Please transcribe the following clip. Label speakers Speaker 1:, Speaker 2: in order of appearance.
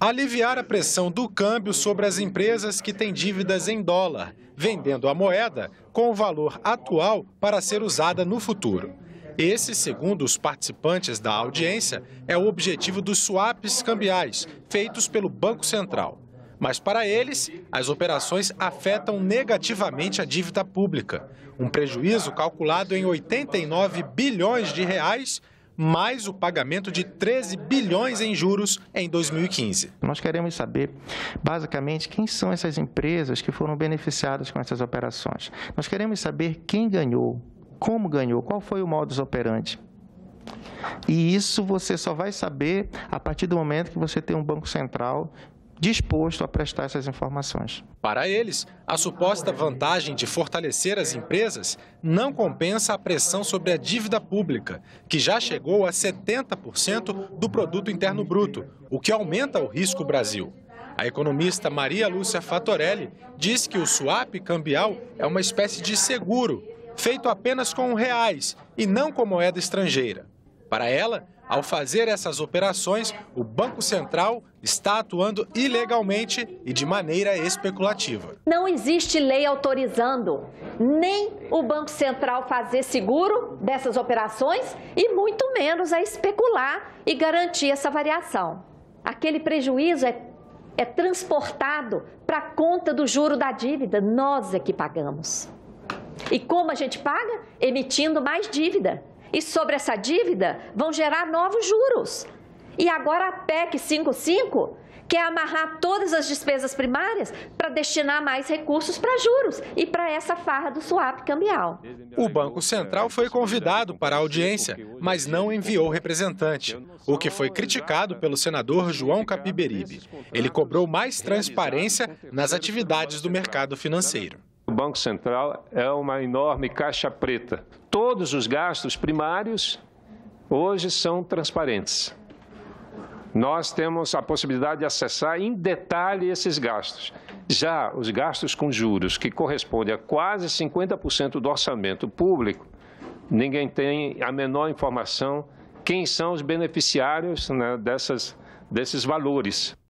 Speaker 1: Aliviar a pressão do câmbio sobre as empresas que têm dívidas em dólar, vendendo a moeda com o valor atual para ser usada no futuro. Esse, segundo os participantes da audiência, é o objetivo dos swaps cambiais feitos pelo Banco Central. Mas para eles, as operações afetam negativamente a dívida pública, um prejuízo calculado em 89 bilhões de reais, mais o pagamento de 13 bilhões em juros em 2015.
Speaker 2: Nós queremos saber, basicamente, quem são essas empresas que foram beneficiadas com essas operações. Nós queremos saber quem ganhou, como ganhou, qual foi o modus operandi. E isso você só vai saber a partir do momento que você tem um Banco Central disposto a prestar essas informações.
Speaker 1: Para eles, a suposta vantagem de fortalecer as empresas não compensa a pressão sobre a dívida pública, que já chegou a 70% do produto interno bruto, o que aumenta o risco Brasil. A economista Maria Lúcia Fatorelli diz que o swap cambial é uma espécie de seguro, feito apenas com reais e não com moeda estrangeira. Para ela, ao fazer essas operações, o Banco Central está atuando ilegalmente e de maneira especulativa.
Speaker 3: Não existe lei autorizando nem o Banco Central fazer seguro dessas operações e muito menos a especular e garantir essa variação. Aquele prejuízo é, é transportado para a conta do juro da dívida, nós é que pagamos. E como a gente paga? Emitindo mais dívida. E sobre essa dívida vão gerar novos juros. E agora a PEC 55 quer amarrar todas as despesas primárias para destinar mais recursos para juros e para essa farra do swap cambial.
Speaker 1: O Banco Central foi convidado para a audiência, mas não enviou representante, o que foi criticado pelo senador João Capiberibe. Ele cobrou mais transparência nas atividades do mercado financeiro.
Speaker 4: Banco Central é uma enorme caixa preta. Todos os gastos primários hoje são transparentes. Nós temos a possibilidade de acessar em detalhe esses gastos. Já os gastos com juros, que correspondem a quase 50% do orçamento público, ninguém tem a menor informação quem são os beneficiários né, dessas, desses valores.